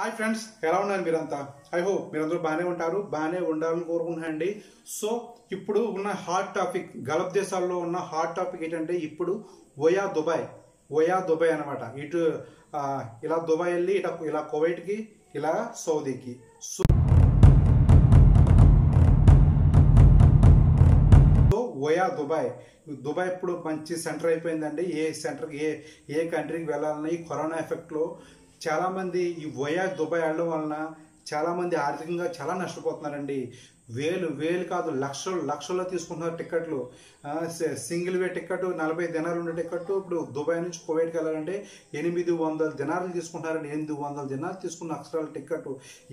Hi friends ఎలా ఉన్నారు మీరంతా? ఐ హోప్ మీరందరూ బాగానే ఉంటారు బాగానే ఉండాలని కోరుకుంటున్నానండి. సో ఇప్పుడు ఉన్న హాట్ టాపిక్ గల్ఫ్ దేశాల్లో ఉన్న హాట్ టాపిక్ ఏంటంటే ఇప్పుడు ఓయా దుబాయ్ ఓయా దుబాయ్ అనమాట ఇటు ఇలా దుబాయ్ వెళ్ళి ఇట ఇలా కువైట్కి ఇలా సౌదీకి. సో సో ఓయా దుబాయ్ దుబాయ్ ఇప్పుడు మంచి సెంటర్ అయిపోయిందండి. ఏ సెంటర్కి ఏ ఏ కంట్రీకి వెళ్ళాలని ఈ కరోనా ఎఫెక్ట్లో చాలామంది ఈ వయాజ్ దుబాయ్ వెళ్ళడం వలన చాలామంది ఆర్థికంగా చాలా నష్టపోతున్నారండి. వేలు వేలు కాదు లక్షలు లక్షల్లో తీసుకుంటున్నారు టిక్కెట్లు. సింగిల్ వే టికెట్ నలభై దినాలు ఉండే టికెట్ ఇప్పుడు దుబాయ్ నుంచి కువైట్కి వెళ్ళాలంటే ఎనిమిది వందల దినాలు తీసుకుంటారండి ఎనిమిది వందల దినాలు తీసుకున్న అక్షరాల టికెట్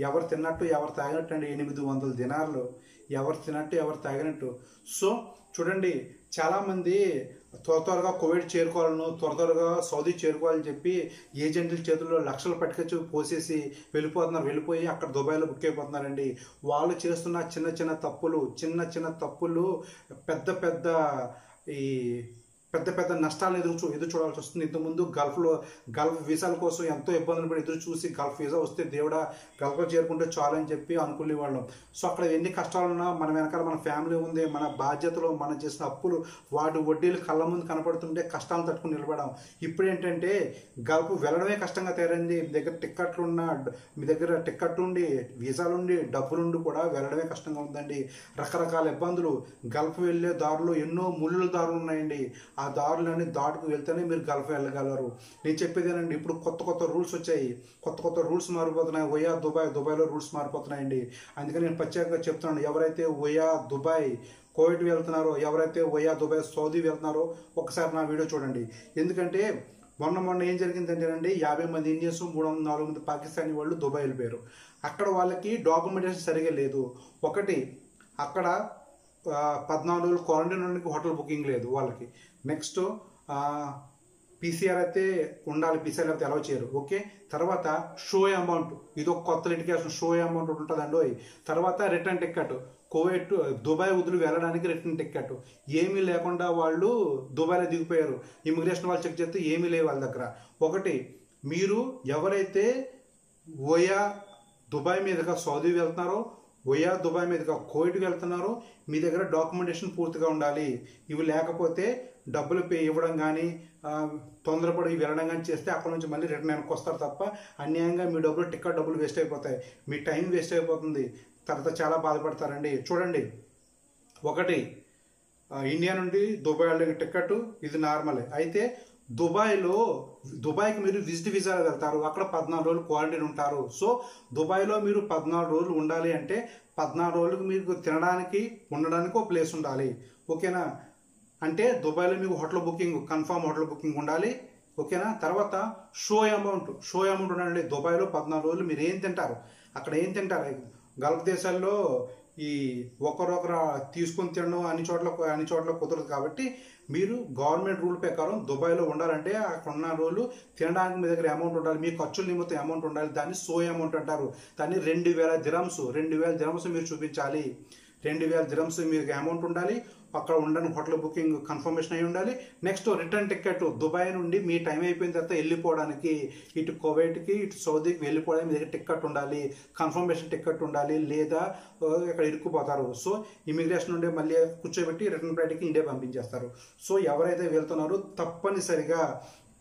ఎవరు తిన్నట్టు ఎవరు తాగినట్టు అండి ఎనిమిది వందల దినాలు. ఎవరు తినట్టు ఎవరు తాగినట్టు. సో చూడండి చాలామంది త్వర త్వరగా కోవిడ్ చేరుకోవాలను త్వర త్వరగా సౌదీ చేరుకోవాలని చెప్పి ఏజెంట్ల చేతుల్లో లక్షలు పట్టుకొచ్చి పోసేసి వెళ్ళిపోతున్నారు వెళ్ళిపోయి అక్కడ దుబాయ్లో బుక్ అయిపోతున్నారండి. వాళ్ళు చేస్తున్న చిన్న చిన్న తప్పులు చిన్న చిన్న తప్పులు పెద్ద పెద్ద ఈ పెద్ద పెద్ద నష్టాలు ఎదురు చూ ఎదురు చూడాల్సి వస్తుంది. ఇంతకుముందు గల్ఫ్లో గల్ఫ్ వీసాల కోసం ఎంతో ఇబ్బందులు పడి ఎదురు చూసి గల్ఫ్ వీసా వస్తే దేవుడా గల్ఫ్లో చేరుకుంటే చాలు అని చెప్పి అనుకునే వాళ్ళం సో అక్కడ ఎన్ని కష్టాలున్నా మన వెనకాల మన ఫ్యామిలీ ఉంది మన బాధ్యతలు మనం చేసిన అప్పులు వాటి వడ్డీలు కళ్ళ ముందు కనపడుతుంటే కష్టాలను తట్టుకుని నిలబడాం. ఇప్పుడు ఏంటంటే గల్ఫ్ వెళ్ళడమే కష్టంగా తయారైంది. మీ దగ్గర టిక్కెట్లు ఉన్న మీ దగ్గర టిక్కెట్ ఉండి వీసాలు ఉండి డబ్బులుండి కూడా వెళ్ళడమే కష్టంగా ఉందండి. రకరకాల ఇబ్బందులు. గల్ఫ్ వెళ్ళే దారులు ఎన్నో ముళ్ళు దారులు ఉన్నాయండి. ఆ ఆ దారులన్నీ దాటుకు వెళ్తేనే మీరు గల్ఫ్ వెళ్ళగలరు. నేను చెప్పేదేనండి ఇప్పుడు కొత్త కొత్త రూల్స్ వచ్చాయి. కొత్త కొత్త రూల్స్ మారిపోతున్నాయి. ఒయా దుబాయ్ దుబాయ్లో రూల్స్ మారిపోతున్నాయండి. అందుకని నేను ప్రత్యేకంగా చెప్తున్నాను ఎవరైతే ఒయా దుబాయ్ కోవిడ్ వెళ్తున్నారో ఎవరైతే ఒయా దుబాయ్ సౌదీ వెళ్తున్నారో ఒకసారి నా వీడియో చూడండి. ఎందుకంటే మొన్న మొన్న ఏం జరిగిందంటేనండి యాభై మంది ఇండియన్స్ మూడు వందల నాలుగు మంది పాకిస్తానీ వాళ్ళు దుబాయ్ వెళ్ళిపోయారు అక్కడ వాళ్ళకి డాక్యుమెంటేషన్ సరిగా లేదు. ఒకటి అక్కడ పద్నాలుగు రోజులు క్వారంటైన్ ఉండడానికి హోటల్ బుకింగ్ లేదు వాళ్ళకి. నెక్స్ట్ పీసీఆర్ అయితే ఉండాలి పీసీఆర్ అయితే అలౌ చేయరు. ఓకే తర్వాత షో అమౌంట్ ఇది ఒక కొత్త లిటికేషన్ షో అమౌంట్ ఉంటుందండి తర్వాత రిటర్న్ టికెట్ కోవిడ్ దుబాయ్ వదిలి వెళ్ళడానికి రిటర్న్ టికెట్ ఏమీ లేకుండా వాళ్ళు దుబాయ్లో దిగిపోయారు. ఇమిగ్రేషన్ వాళ్ళు చెక్ చేస్తే ఏమీ లేవు వాళ్ళ దగ్గర. ఒకటి మీరు ఎవరైతే ఓయా దుబాయ్ మీదుగా సౌదీ వెళ్తున్నారో ఓయా దుబాయ్ మీదుగా కోవిడ్ వెళ్తున్నారు. మీ దగ్గర డాక్యుమెంటేషన్ పూర్తిగా ఉండాలి. ఇవి లేకపోతే డబ్బులు పే ఇవ్వడం కానీ తొందరపడి వెళ్ళడం కానీ చేస్తే అక్కడ నుంచి మళ్ళీ రిటర్న్ వెనక్కి వస్తారు తప్ప అన్యాయంగా మీ డబ్బులు టికెట్ డబ్బులు వేస్ట్ అయిపోతాయి. మీ టైం వేస్ట్ అయిపోతుంది. తర్వాత చాలా బాధపడతారండి. చూడండి. ఒకటి ఇండియా నుండి దుబాయ్ వెళ్ళే టికెట్ ఇది నార్మలే. అయితే దుబాయ్లో దుబాయ్కి మీరు విజిట్ వీసాలో వెళ్తారు. అక్కడ పద్నాలుగు రోజులు క్వారంటైన్ ఉంటారు. సో దుబాయ్లో మీరు పద్నాలుగు రోజులు ఉండాలి అంటే పద్నాలుగు రోజులకు మీకు తినడానికి ఉండడానికి ఒక ప్లేస్ ఉండాలి. ఓకేనా? అంటే దుబాయ్లో మీకు hotel booking confirm hotel booking ఉండాలి. ఓకేనా? తర్వాత షో అమౌంట్ షో అమౌంట్ ఉండాలండి. దుబాయ్లో పద్నాలుగు రోజులు మీరు ఏం తింటారు? అక్కడ ఏం తింటారు? గల్ఫ్ దేశాల్లో ఈ ఒకరొకరు తీసుకొని తినడం అన్ని చోట్ల అన్ని చోట్ల కుదరదు కాబట్టి మీరు గవర్నమెంట్ రూల్ ప్రకారం దుబాయ్లో ఉండాలంటే అక్కడ ఉన్న రోజులు తినడానికి మీ దగ్గర అమౌంట్ ఉండాలి మీ ఖర్చుల నిమిత్తం అమౌంట్ ఉండాలి దాన్ని సో అమౌంట్ అంటారు. దాన్ని రెండు వేల దిరమ్స్ రెండు వేల దిరమ్స్ మీరు చూపించాలి. రెండు వేల దిరమ్స్ మీకు అమౌంట్ ఉండాలి. అక్కడ ఉండడానికి హోటల్ బుకింగ్ కన్ఫర్మేషన్ అయి ఉండాలి. నెక్స్ట్ రిటర్న్ టికెట్ దుబాయ్ నుండి మీ టైం అయిపోయిన తర్వాత వెళ్ళిపోవడానికి ఇటు కువైట్కి ఇటు సౌదీకి వెళ్ళిపోవడానికి మీ దగ్గర టికెట్ ఉండాలి. కన్ఫర్మేషన్ టికెట్ ఉండాలి. లేదా ఇక్కడ ఇరుక్కుపోతారు. సో ఇమిగ్రేషన్ నుండి మళ్ళీ కూర్చోబెట్టి రిటర్న్ ఫ్లైట్కి ఇండియా పంపించేస్తారు. సో ఎవరైతే వెళ్తున్నారో తప్పనిసరిగా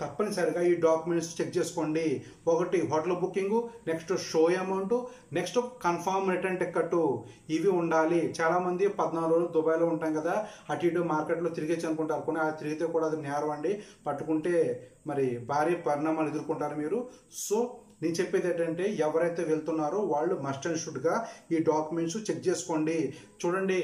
తప్పనిసరిగా ఈ డాక్యుమెంట్స్ చెక్ చేసుకోండి. ఒకటి hotel booking next show amount next confirm return ticket ఇవి ఉండాలి. చాలామంది పద్నాలుగు రోజులు దుబాయ్లో ఉంటాం కదా అటు ఇటు మార్కెట్లో తిరిగేసి అనుకుంటారు. కొన్ని అది తిరిగితే కూడా అది నేరం అండి. పట్టుకుంటే మరి భారీ పరిణామాలు ఎదుర్కొంటారు మీరు. సో నేను చెప్పేది ఏంటంటే ఎవరైతే వెళ్తున్నారో వాళ్ళు మస్ట్ అండ్ షుడ్గా ఈ డాక్యుమెంట్స్ చెక్ చేసుకోండి. చూడండి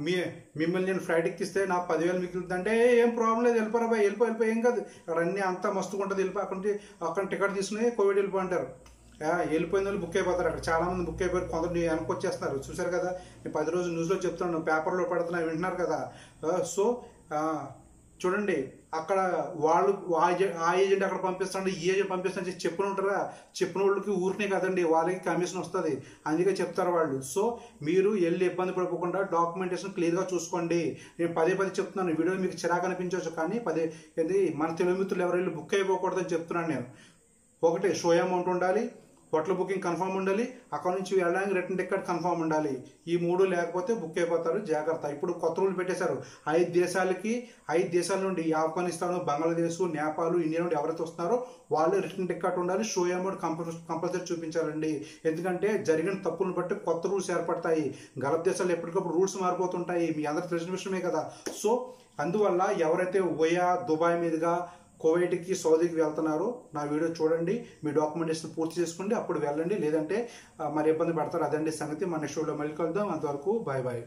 మీ మిమ్మల్ని నేను ఫ్లైట్ ఎక్కిస్తే నాకు పదివేలు మిగులుతుందంటే ఏం ప్రాబ్లం లేదు వెళ్ళిపోరా బాయ్ వెళ్ళిపో వెళ్ళిపో ఏం కాదు. అక్కడ అన్నీ అంతా మస్తుగా ఉంటుంది వెళ్ళిపో అక్కడ నుంచి అక్కడ టికెట్ తీసుకుని కోవిడ్ వెళ్ళిపో అంటారు. వెళ్ళిపోయిన వాళ్ళు బుక్ అయిపోతారు. అక్కడ చాలా మంది బుక్ అయిపోయారు కొందరు నీ వెనకొచ్చేస్తున్నారు చూశారు చూసారు కదా నేను పది రోజులు న్యూస్లో చెప్తున్నాను పేపర్లో పెడుతున్నా వింటున్నారు కదా. సో చూడండి అక్కడ వాళ్ళు ఆ ఏజెంట్ ఆ ఏజెంట్ అక్కడ పంపిస్తాడు ఈ ఏజెంట్ పంపిస్తాను చెప్పి చెప్పిన ఉంటారా? చెప్పిన వాళ్ళకి ఊరినే కదండి వాళ్ళకి కమిషన్ వస్తుంది. అందుకే చెప్తారు వాళ్ళు. సో మీరు వెళ్ళి ఇబ్బంది పడిపోకుండా డాక్యుమెంటేషన్ క్లియర్గా చూసుకోండి. నేను పదే పదే చెప్తున్నాను వీడియో మీకు చిరాకు అనిపించవచ్చు కానీ పదే ఏంటి మన తెలుగు మిత్రులు ఎవరు వెళ్ళి బుక్ అయిపోకూడదని చెప్తున్నాను నేను. ఒకటి షో అమౌంట్ ఉండాలి హోటల్ బుకింగ్ కన్ఫర్మ్ ఉండాలి. అక్కడ నుంచి వెళ్ళడానికి రిటర్న్ టికెట్ కన్ఫామ్ ఉండాలి. ఈ మూడు లేకపోతే బుక్ అయిపోతారు. జాగ్రత్త. ఇప్పుడు కొత్త రూల్ పెట్టేశారు. ఐదు దేశాలకి ఐదు దేశాల నుండి ఆఫ్ఘనిస్తాన్ బంగ్లాదేశ్ నేపాల్ ఇండియా నుండి ఎవరైతే వస్తున్నారో వాళ్ళు రిటర్న్ టికెట్ ఉండాలి. షో అమౌంట్ కంపల్సరీ కంపల్సరీ చూపించాలండి. ఎందుకంటే జరిగిన తప్పులను బట్టి కొత్త రూల్స్ ఏర్పడతాయి. గల్ఫ్ దేశాలు ఎప్పటికప్పుడు రూల్స్ మారిపోతుంటాయి. మీ అందరికి తెలిసిన విషయమే కదా. సో అందువల్ల ఎవరైతే ఒయా దుబాయ్ మీదుగా కువైట్కి సౌదీకి వెళ్తున్నారు. నా వీడియో చూడండి. మీ డాక్యుమెంటేషన్ పూర్తి చేసుకోండి అప్పుడు వెళ్ళండి. లేదంటే మరి ఇబ్బంది పడతారు. అదండి సంగతి. మన షోలో మళ్ళీ కలుద్దాం. అంతవరకు బాయ్ బాయ్